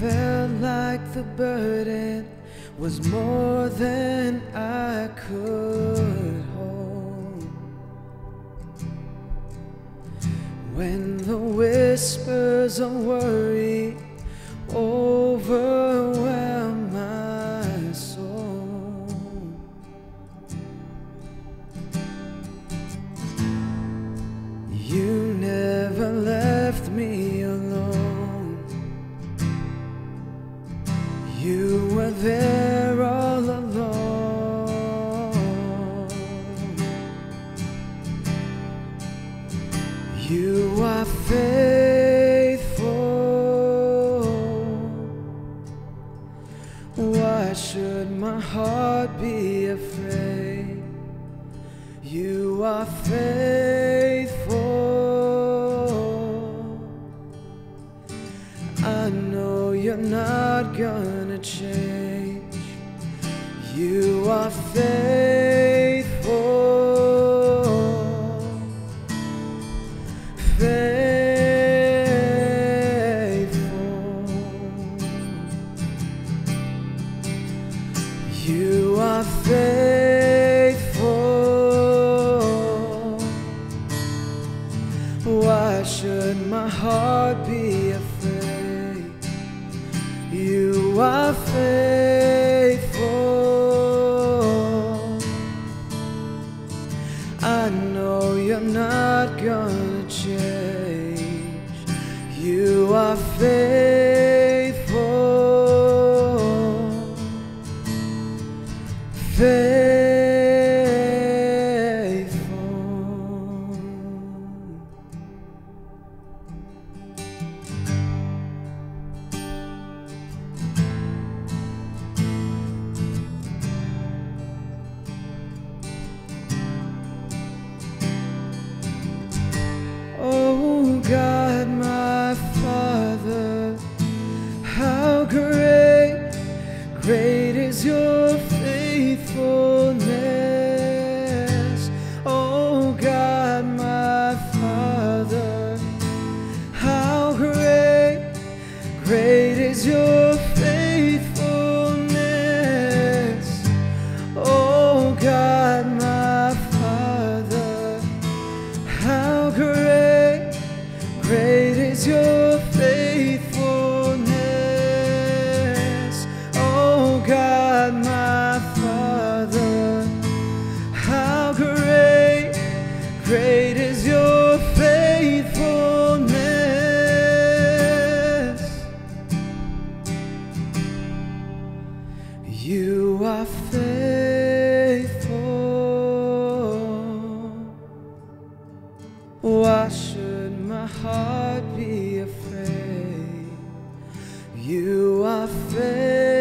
felt like the burden was more than I could hold. When the whispers of worry overwhelm my soul, you never left me You were there all along. You are faithful. Why should my heart be afraid? You are faithful. You're not gonna change. You are faithful. Faithful. You are faithful. You are faithful. I know you're not gonna change. You are faithful. Your faithfulness. Oh God, my Father, how great, great is your You are faithful. Why should my heart be afraid? You are faithful.